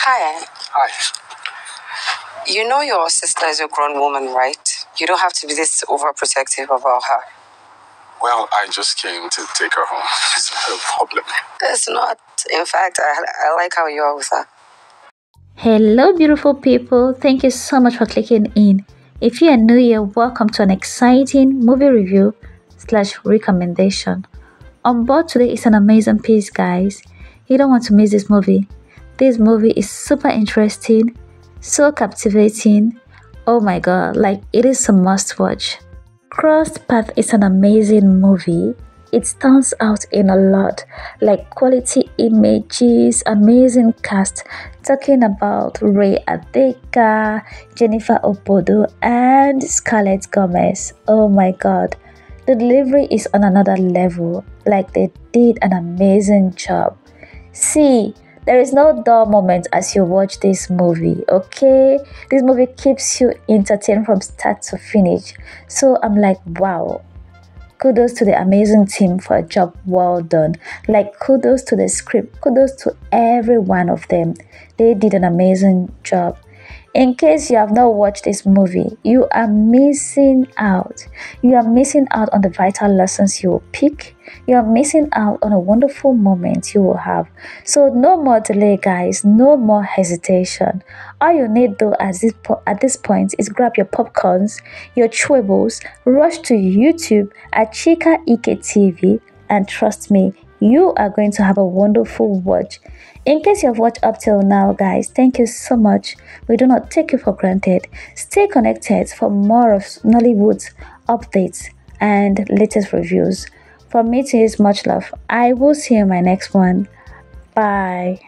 Hi. Hi. You know your sister is a grown woman, right? You don't have to be this overprotective about her. Well, I just came to take her home. It's not a problem. It's not. In fact, I, I like how you are with her. Hello, beautiful people. Thank you so much for clicking in. If you are new here, welcome to an exciting movie review slash recommendation. On board today is an amazing piece, guys. You don't want to miss this movie. This movie is super interesting, so captivating. Oh my god, like it is a must watch. Crossed Path is an amazing movie. It stands out in a lot, like quality images, amazing cast, talking about Ray Adeka, Jennifer Opodo, and Scarlet Gomez. Oh my god, the delivery is on another level, like they did an amazing job. See, there is no dull moment as you watch this movie, okay? This movie keeps you entertained from start to finish. So I'm like, wow. Kudos to the amazing team for a job well done. Like, kudos to the script, kudos to every one of them. They did an amazing job. In case you have not watched this movie, you are missing out. You are missing out on the vital lessons you will pick. You are missing out on a wonderful moment you will have. So no more delay, guys. No more hesitation. All you need though at this po- at this point is grab your popcorns, your chewables, rush to YouTube at Chika Ike TV, and trust me, you are going to have a wonderful watch. In case you've watched up till now, guys, thank you so much. We do not take you for granted. Stay connected for more of Nollywood's updates and latest reviews. From me to his much love. I will see you in my next one. Bye.